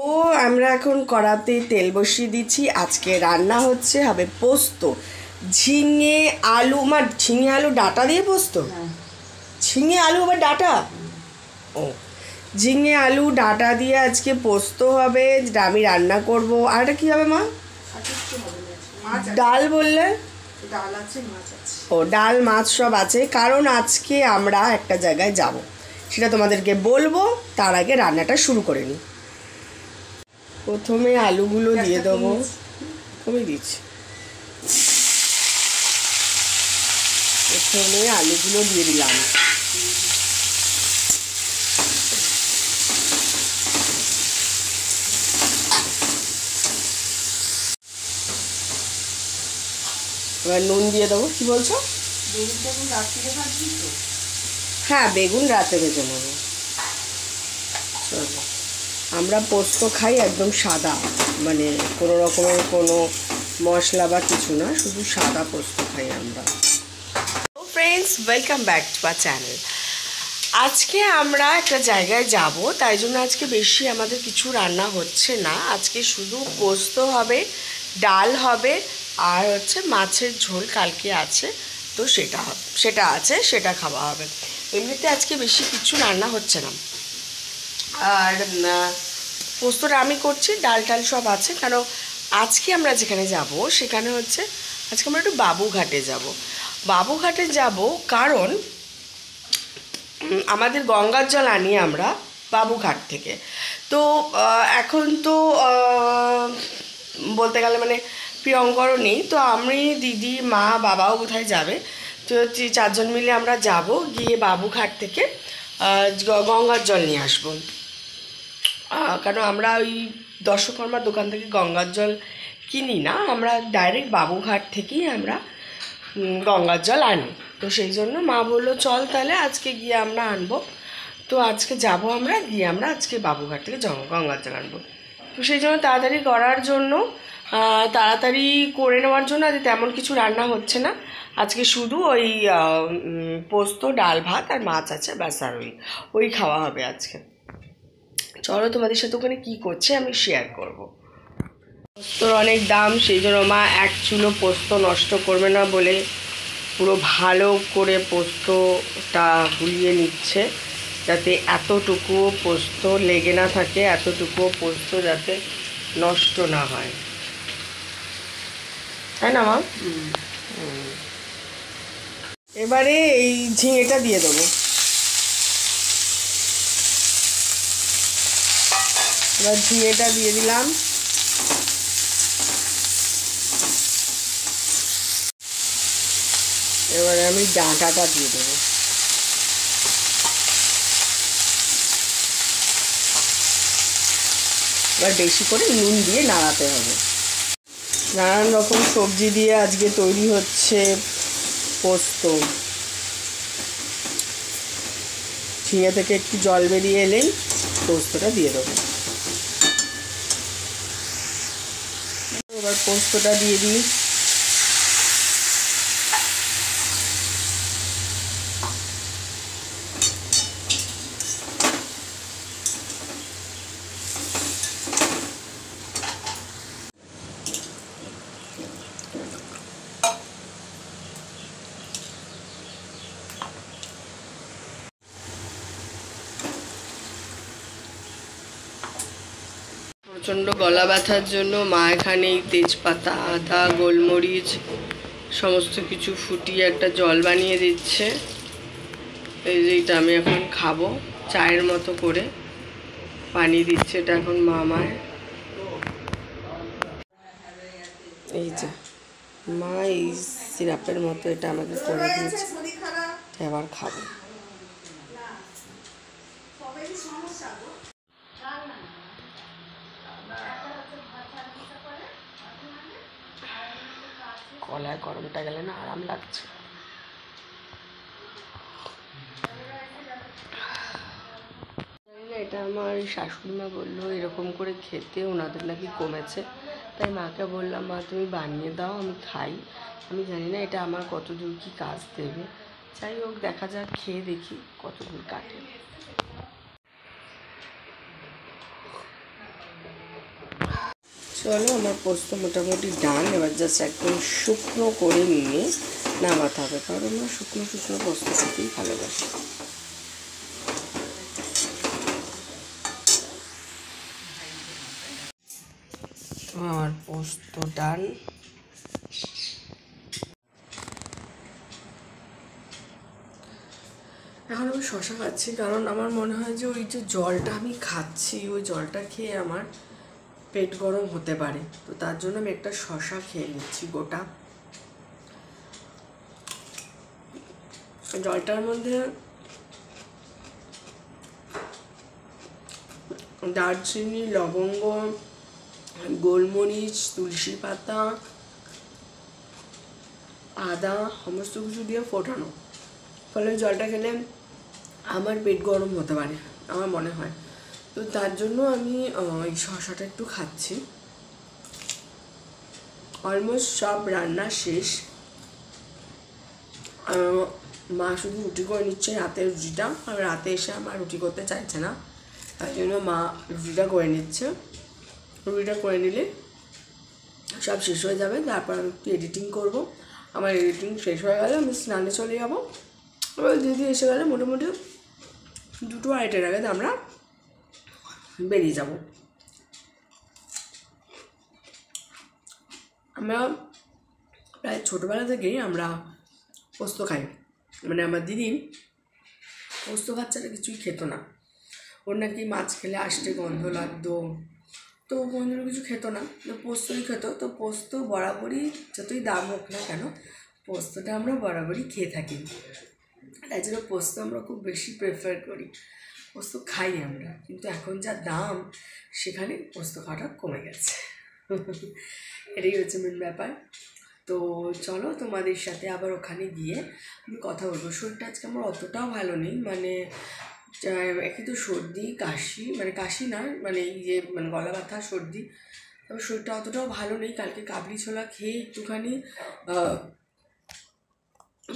ও আমরা এখন কড়াতে তেল বসিয়ে দিচ্ছি। আজকে রান্না হচ্ছে হবে পোস্ত। ঝিঙে আলু মা ঝিঙে আলু ডাটা দিয়ে পোস্ত? ঝিঙে আলু আবার ডাটা? ও। ঝিঙে আলু ডাটা দিয়ে আজকে পোস্ত হবে আমি রান্না করব। আর এটা কী হবে মা? ডাল বললে? ডাল আছে মাছ ও ডাল মাছ সব আছে কারণ আজকে আমরা একটা জায়গায় যাব। সেটা তোমাদেরকে বলব তার আগে রান্নাটা শুরু করে নিই। প্রথমে আলুগুলো দিয়ে দেবো। কমে দিচ্ছি। প্রথমে আলুগুলো দিয়ে দিলাম। এবার নুন দিয়ে দেবো কি বলছো? হ্যাঁ বেগুন রাতে ভেজে নেব। আমরা পোস্ত খাই একদম সাদা মানে কোনো রকমের কোনো মশলা বা কিছু না, শুধু সাদা পোস্ত খাই আমরা। Friends welcome back to our channel আজকে আমরা একটা জায়গায় যাব, তাই জন্য আজকে বেশি আমাদের কিছু রান্না হচ্ছে না। আজকে শুধু পোস্ত হবে, ডাল হবে, আর হচ্ছে মাছের ঝোল কালকে আছে, তো সেটা সেটা আছে, সেটা খাওয়া হবে। এমনিতে আজকে বেশি কিছু রান্না হচ্ছে না। আর পোস্তটা আমি করছি ডাল টাল সব আছে। কেন আজকে আমরা যেখানে যাব, সেখানে হচ্ছে আজকে আমরা একটু বাবুঘাটে যাব। বাবুঘাটে যাব কারণ আমাদের গঙ্গার জল আনি আমরা বাবুঘাট থেকে। তো এখন তো বলতে গেলে মানে প্রিয়ঙ্করও নেই। তো আমি, দিদি, মা, বাবাও কোথায় যাবে? তো চারজন মিলে আমরা যাব গিয়ে বাবুঘাট থেকে গঙ্গার জল নিয়ে আসব। কারণ আমরা ওই দর্শকর্মার দোকান থেকে গঙ্গার জল কিনি না, আমরা ডাইরেক্ট বাবুঘাট থেকেই আমরা গঙ্গার জল আনি। তো সেই জন্য মা বলল, চল তাহলে আজকে গিয়ে আমরা আনব। তো আজকে যাব আমরা, গিয়ে আমরা আজকে বাবুঘাট থেকে গঙ্গার জল আনব। তো সেই জন্য তাড়াতাড়ি করার জন্য তাড়াতাড়ি করে নেওয়ার জন্য আজ তেমন কিছু রান্না হচ্ছে না। আজকে শুধু ওই পোস্ত, ডাল ভাত আর মাছ আছে, ব্যাস আর ওই ওই খাওয়া হবে আজকে। চলো তোমাদের সাথে ওখানে কী করছে আমি শেয়ার করব। পোস্তর অনেক দাম সেই জন্য মা এক চুলো পোস্ত নষ্ট করবে না বলে পুরো ভালো করে পোস্তটা গুলিয়ে নিচ্ছে। যাতে এতটুকুও পোস্ত লেগে না থাকে এতটুকুও পোস্ত যাতে নষ্ট না হয়। তাই না মা। এবারে এই ঝিঙেটা দিয়ে দেবো। এবার ঝিঙেটা দিয়ে দিলাম। এবারে আমি ডাঁটাটা দিয়ে দেবো। এবার বেশি করে নুন দিয়ে নাড়াতে হবে। নানান রকম সবজি দিয়ে আজকে তৈরি হচ্ছে পোস্ত। ঝিঙে থেকে একটু জল বেরিয়ে এলেই পোস্তটা দিয়ে দেবো। এবার পোস্তটা দিয়ে দিই। প্রচণ্ড গলা ব্যথার জন্য মা এখানে এই তেজপাতা, আদা, গোলমরিচ সমস্ত কিছু ফুটিয়ে একটা জল বানিয়ে দিচ্ছে। এই যে এটা আমি এখন খাব, চায়ের মতো করে পানি দিচ্ছে এটা এখন মা আমায় এই যে, মা এই সিরাপের মতো এটা আমাকে করে দিয়েছে। আবার খাব। গলায় গরমটা গেলে না আরাম লাগছে। এটা আমার শাশুড়ি মা বলল, এরকম করে খেতে ওনাদের নাকি কমেছে। তাই মাকে বললাম, মা, তুমি বানিয়ে দাও, আমি খাই। আমি জানি না এটা আমার কত দূর কি কাজ দেবে। যাই হোক, দেখা যাক, খেয়ে দেখি কত দূর কাটে। চলো, আমার পোস্ত মোটামুটি ডান, এবার জাস্ট একদম শুকনো করে নিয়ে নামাতে হবে, কারণ আমরা শুকনো শুকনো পোস্ত খেতেই ভালোবাসি। আমার পোস্ত ডান। এখন আমি শশা খাচ্ছি, কারণ আমার মনে হয় যে ওই যে জলটা আমি খাচ্ছি, ওই জলটা খেয়ে আমার পেট গরম হতে পারে। তো তার জন্য আমি একটা শশা খেয়ে নিচ্ছি গোটা। জলটার মধ্যে দারচিনি, লবঙ্গ, গোলমরিচ, তুলসী পাতা, আদা, সমস্ত কিছু দিয়ে ফোটানো। ফলে জলটা খেলে আমার পেট গরম হতে পারে, আমার মনে হয়। তো তার জন্য আমি এই শশাটা একটু খাচ্ছি। অলমোস্ট সব রান্না শেষ। মা শুধু রুটি করে নিচ্ছে রাতের রুটিটা। আর রাতে এসে আমার রুটি করতে চাইছে না। তাই জন্য মা রুটিটা করে নিচ্ছে। রুটিটা করে নিলে সব শেষ হয়ে যাবে। তারপর আমি একটু এডিটিং করব। আমার এডিটিং শেষ হয়ে গেলে আমি স্নানে চলে যাব। এবার দিদি এসে গেলে মোটামুটি দুটো আড়াইটের আগে আমরা বেরিয়ে যাব। আমরা প্রায় ছোটোবেলা থেকেই আমরা পোস্ত খাই। মানে আমার দিদি পোস্ত বাচ্চাটা কিছুই খেত না। ওর নাকি মাছ খেলে আসতে গন্ধ লাগতো। তো কোনোদিনও কিছু খেত না, তো পোস্তই খেত। তো পোস্ত বরাবরই যতই দাম হোক না কেন, পোস্তটা আমরা বরাবরই খেয়ে থাকি। তাই জন্য পোস্ত আমরা খুব বেশি প্রেফার করি। পোস্ত খাই আমরা, কিন্তু এখন যা দাম, সেখানে পোস্ত খাওয়াটা কমে গেছে। এটাই হচ্ছে মেন ব্যাপার। তো চলো তোমাদের সাথে আবার ওখানে গিয়ে আমি কথা বলব। শরীরটা আজকে আমার অতটাও ভালো নেই মানে একই তো সর্দি, কাশি মানে কাশি না মানে এই যে মানে গলা ব্যথা, সর্দি, তবে শরীরটা অতটাও ভালো নেই। কালকে কাবলি ছোলা খেয়ে একটুখানি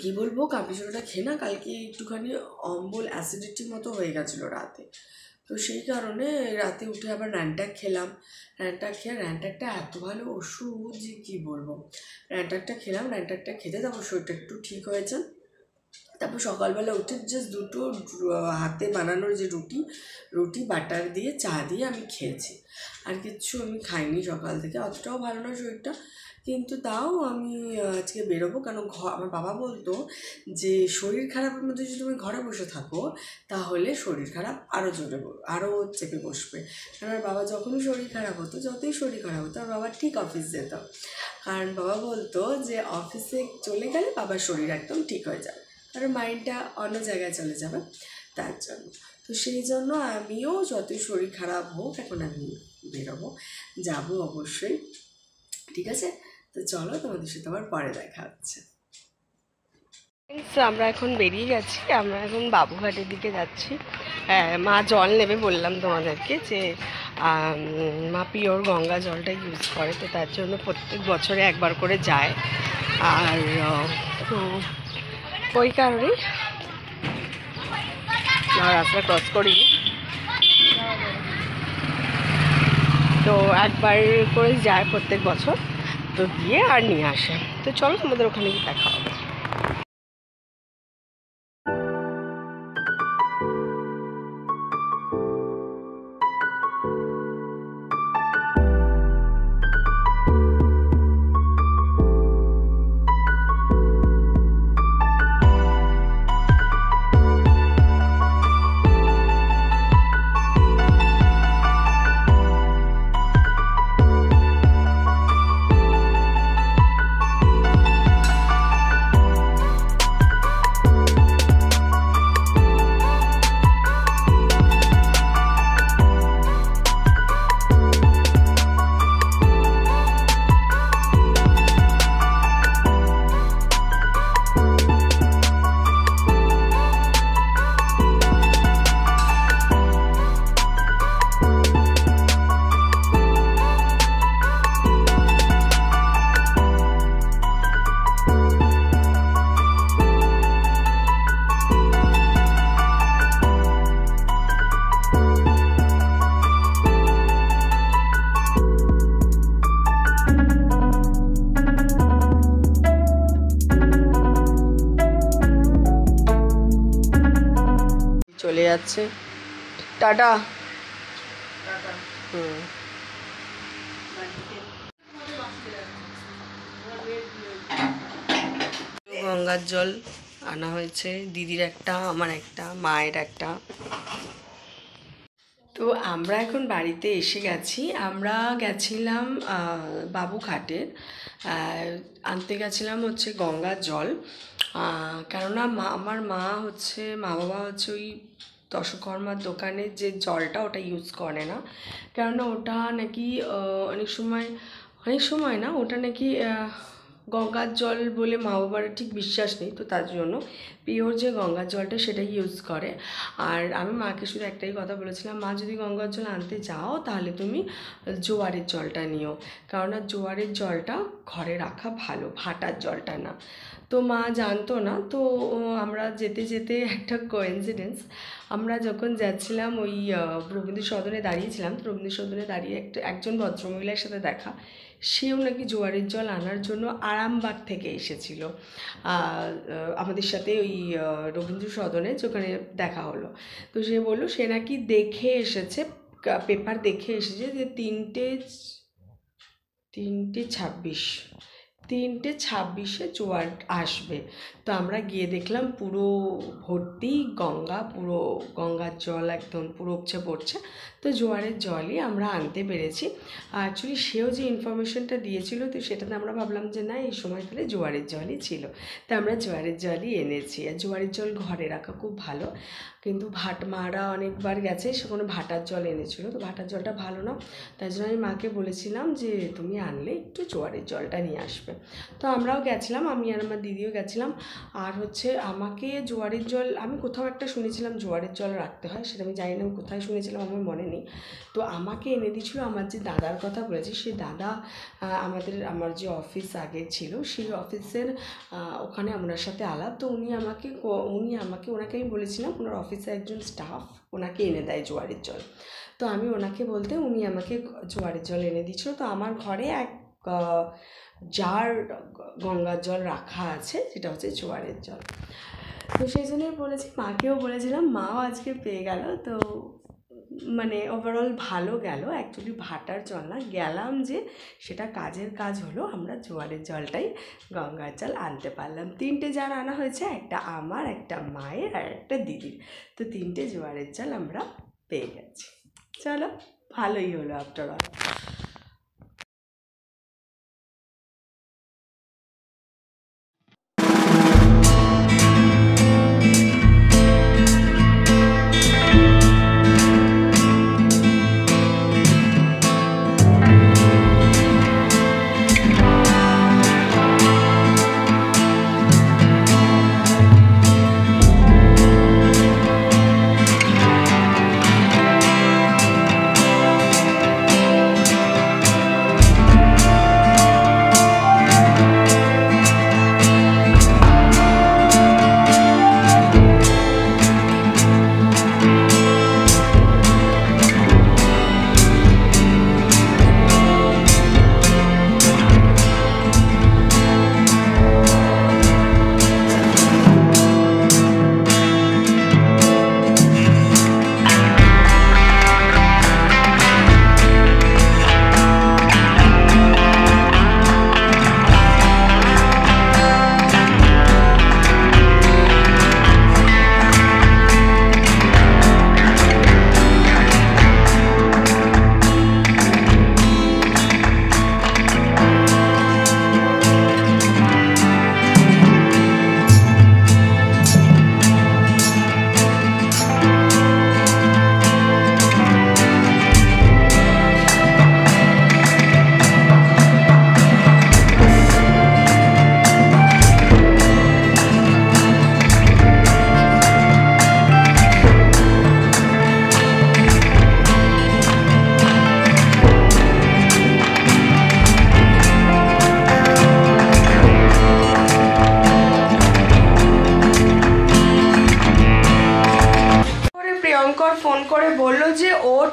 কি বলব কাবলি ছোলাটা খেয়ে না, কালকে একটুখানি অম্বল অ্যাসিডিটি মতো হয়ে গেছিল রাতে। তো সেই কারণে রাতে উঠে আবার র্যান্টাক খেলাম। র্যান্টাক খেয়ে র্যান্টাকটা এত ভালো ওষুধ যে কী বলব। র্যান্টাকটা খেলাম র্যান্টাকটা খেতে তারপর শরীরটা একটু ঠিক হয়েছে। তারপর সকালবেলা উঠে জাস্ট দুটো হাতে বানানোর যে রুটি রুটি, বাটার দিয়ে, চা দিয়ে আমি খেয়েছি। আর কিচ্ছু আমি খাইনি সকাল থেকে, অতটাও ভালো না শরীরটা। কিন্তু তাও আমি আজকে বেরোবো। কেন ঘ, আমার বাবা বলতো যে, শরীর খারাপের মধ্যে যদি তুমি ঘরে বসে থাকো, তাহলে শরীর খারাপ আরও জোরে আরও চেপে বসবে। কারণ আমার বাবা যখনই শরীর খারাপ হতো, যতই শরীর খারাপ হতো, আমার বাবা ঠিক অফিস যেত। কারণ বাবা বলতো যে অফিসে চলে গেলে বাবার শরীর একদম ঠিক হয়ে যাবে। কারণ মাইন্ডটা অন্য জায়গায় চলে যাবে। তার জন্য। তো সেই জন্য আমিও যতই শরীর খারাপ হোক, এখন আমি বেরোবো। যাব অবশ্যই। ঠিক আছে? তো চলো তোমাদের সাথে আবার পরে দেখা হচ্ছে। আমরা এখন বেরিয়ে গেছি, আমরা এখন বাবুঘাটের দিকে যাচ্ছি। হ্যাঁ মা জল নেবে বললাম তোমাদেরকে যে মা পিওর গঙ্গা জলটা ইউজ করে, তো তার জন্য প্রত্যেক বছরে একবার করে যায়। আর ওই কারণেই আর রাস্তা ক্রস করি। তো একবার করে যায় প্রত্যেক বছর। গিয়ে আর নিয়ে আসে। তো চলো তোমাদের ওখানে দেখা হবে। গঙ্গার জল আনা হয়েছে, দিদির একটা, আমার একটা, মায়ের একটা। তো আমরা এখন বাড়িতে এসে গেছি। আমরা গেছিলাম বাবুঘাটের। আনতে গেছিলাম হচ্ছে গঙ্গার জল। কেননা মা, আমার মা হচ্ছে, মা বাবা হচ্ছে ওই দশকর্মার দোকানের যে জলটা ওটা ইউজ করে না। কেননা ওটা নাকি অনেক সময় অনেক সময় না, ওটা নাকি গঙ্গার জল বলে মা বাবার ঠিক বিশ্বাস নেই, তো তার জন্য পিওর যে গঙ্গার জলটা সেটাই ইউজ করে। আর আমি মাকে শুধু একটাই কথা বলেছিলাম, মা, যদি গঙ্গার জল আনতে যাও, তাহলে তুমি জোয়ারের জলটা নিও। কেননা জোয়ারের জলটা ঘরে রাখা ভালো, ভাটার জলটা না। তো মা জানতো না, তো আমরা যেতে যেতে একটা কোয়েন্সিডেন্স আমরা যখন যাচ্ছিলাম ওই রবীন্দ্র সদনে দাঁড়িয়েছিলাম, তো রবীন্দ্র সদনে দাঁড়িয়ে একটা, একজন ভদ্রমহিলার সাথে দেখা, সেও নাকি জোয়ারের জল আনার জন্য আরামবাগ থেকে এসেছিল। আমাদের সাথে ওই রবীন্দ্র সদনে যেখানে দেখা হলো। তো সে বলল, সে নাকি দেখে এসেছে পেপার দেখে এসেছে যে তিনটে তিনটে ছাব্বিশ। তিনটে ছাব্বিশে জোয়ার আসবে। তো আমরা গিয়ে দেখলাম পুরো ভর্তি গঙ্গা, পুরো গঙ্গার জল একদম পুরো উপচে পড়ছে। তো জোয়ারের জলই আমরা আনতে পেরেছি। অ্যাকচুয়ালি সেও যে ইনফরমেশনটা দিয়েছিল, তো সেটাতে আমরা ভাবলাম যে না, এই সময় তাহলে জোয়ারের জলই ছিল। তো আমরা জোয়ারের জলই এনেছি। আর জোয়ারের জল ঘরে রাখা খুব ভালো। কিন্তু ভাট, মারা অনেকবার গেছে, সে কোনো ভাটার জল এনেছিল, তো ভাটার জলটা ভালো না, তাই জন্য আমি মাকে বলেছিলাম যে, তুমি আনলে একটু জোয়ারের জলটা নিয়ে আসবে। তো আমরাও গেছিলাম, আমি আর আমার দিদিও গেছিলাম, আর হচ্ছে আমাকে জোয়ারের জল, আমি কোথাও একটা শুনেছিলাম জোয়ারের জল রাখতে হয়, সেটা আমি জানি না, আমি কোথায় শুনেছিলাম আমার মনে নেই। তো আমাকে এনে দিয়েছিল, আমার যে দাদার কথা বলেছি সেই দাদা আমাদের, আমার যে অফিস আগে ছিল, সেই অফিসের ওখানে ওনার সাথে আলাপ, তো উনি আমাকে উনি আমাকে, ওনাকে আমি বলেছিলাম, ওনার অফিসে একজন স্টাফ ওনাকে এনে দেয় জোয়ারের জল। তো আমি ওনাকে বলতে, উনি আমাকে জোয়ারের জল এনে দিয়েছিল। তো আমার ঘরে এক জার গঙ্গার জল রাখা আছে, সেটা হচ্ছে জোয়ারের জল। তো সেই জন্যই বলেছি, মাকেও বলেছিলাম, মাও আজকে পেয়ে গেল। তো মানে ওভারঅল ভালো গেল। অ্যাকচুয়ালি ভাটার জল না গেলাম যে সেটা কাজের কাজ হলো, আমরা জোয়ারের জলটাই গঙ্গার জল আনতে পারলাম। তিনটে জার আনা হয়েছে, একটা আমার, একটা মায়ের আর একটা দিদির। তো তিনটে জোয়ারের জল আমরা পেয়ে গেছি। চলো, ভালোই হলো আফটার অল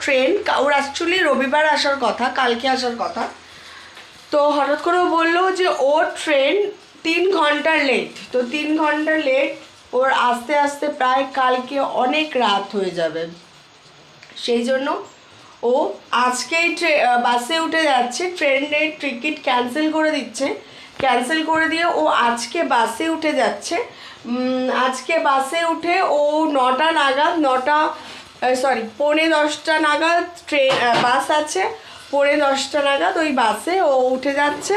ট্রেন ওর অ্যাকচুয়ালি রবিবার আসার কথা, কালকে আসার কথা। তো হঠাৎ করে বলল যে ও ট্রেন তিন ঘণ্টা লেট তো তিন ঘণ্টা লেট ওর আস্তে আস্তে প্রায় কালকে অনেক রাত হয়ে যাবে। সেই জন্য ও আজকেই ট্রে- বাসে উঠে যাচ্ছে, ট্রেনের টিকিট ক্যান্সেল করে দিচ্ছে। ক্যান্সেল করে দিয়ে ও আজকে বাসে উঠে যাচ্ছে। আজকে বাসে উঠে ও নটা নাগাদ, নটা সরি পৌনে দশটা নাগাদ ট্রেন বাস আছে। পৌনে দশটা নাগাদ ওই বাসে ও উঠে যাচ্ছে।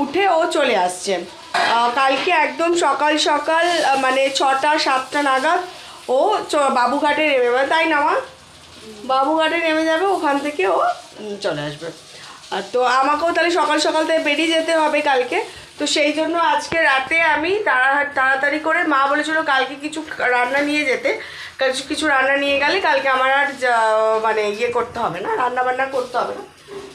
উঠে ও চলে আসছে। কালকে একদম সকাল সকাল মানে ছটা, সাতটা নাগাদ ও বাবুঘাটে নেমে যাবে। তাই না মা? বাবুঘাটে নেমে যাবে, ওখান থেকে ও চলে আসবে। তো আমাকেও তাহলে সকাল সকাল থেকে বেরিয়ে যেতে হবে কালকে। তো সেই জন্য আজকে রাতে আমি তাড়া তাড়াতাড়ি করে মা বলেছিল কালকে কিছু রান্না নিয়ে যেতে। কিছু রান্না নিয়ে গেলে কালকে আমার আর মানে ইয়ে করতে হবে না রান্না বান্না করতে হবে না।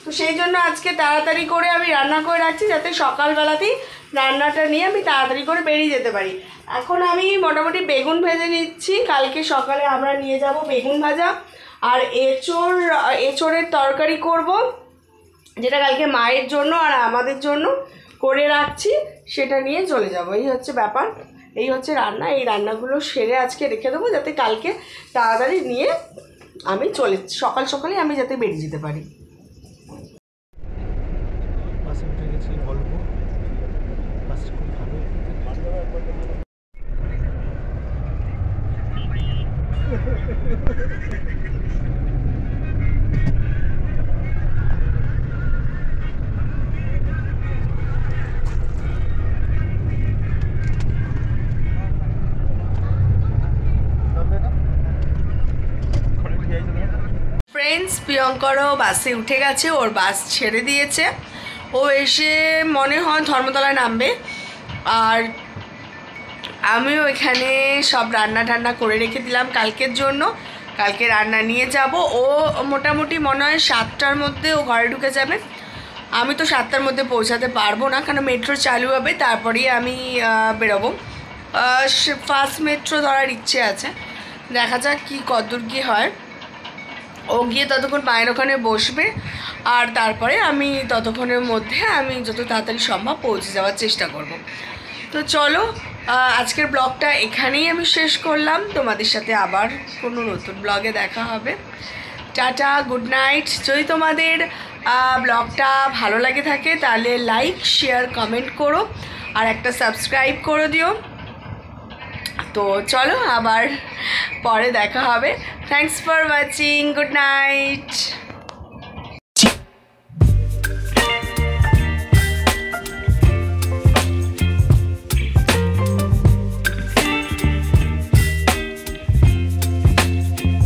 তো সেই জন্য আজকে তাড়াতাড়ি করে আমি রান্না করে রাখছি যাতে সকালবেলাতেই রান্নাটা নিয়ে আমি তাড়াতাড়ি করে বেরিয়ে যেতে পারি। এখন আমি মোটামুটি বেগুন ভেজে নিচ্ছি। কালকে সকালে আমরা নিয়ে যাব বেগুন ভাজা আর এঁচোড়, এঁচোড়ের তরকারি করব, যেটা কালকে মায়ের জন্য আর আমাদের জন্য। করে রাখছি, সেটা নিয়ে চলে যাব। এই হচ্ছে ব্যাপার। এই হচ্ছে রান্না। এই রান্নাগুলো সেরে আজকে রেখে দেবো, যাতে কালকে তাড়াতাড়ি নিয়ে আমি চলে, সকাল সকালে আমি যাতে বেরিয়ে যেতে পারি। প্রিয়ঙ্করও বাসে উঠে গেছে, ওর বাস ছেড়ে দিয়েছে। ও এসে মনে হয় ধর্মতলায় নামবে। আর আমিও এখানে সব রান্না টান্না করে রেখে দিলাম কালকের জন্য। কালকে রান্না নিয়ে যাব। ও মোটামুটি মনে হয় সাতটার মধ্যে ও ঘরে ঢুকে যাবে। আমি তো সাতটার মধ্যে পৌঁছাতে পারব না কারণ মেট্রো চালু হবে, তারপরেই আমি বেরোবো। ফার্স্ট মেট্রো ধরার ইচ্ছে আছে। দেখা যাক কী কতদূর কী হয়। ও গিয়ে ততক্ষণ মায়ের ওখানে বসবে, আর তারপরে আমি ততক্ষণের মধ্যে আমি যত তাড়াতাড়ি সম্ভব পৌঁছে যাওয়ার চেষ্টা করব। তো চলো আজকের ব্লগটা এখানেই আমি শেষ করলাম। তোমাদের সাথে আবার কোনো নতুন ব্লগে দেখা হবে। Tata, good night. যদি তোমাদের ব্লগটা ভালো লাগে থাকে, তাহলে লাইক, শেয়ার, কমেন্ট করো, আর একটা সাবস্ক্রাইব করে দিও। তো চলো আবার পরে দেখা হবে। Thanks for watching good night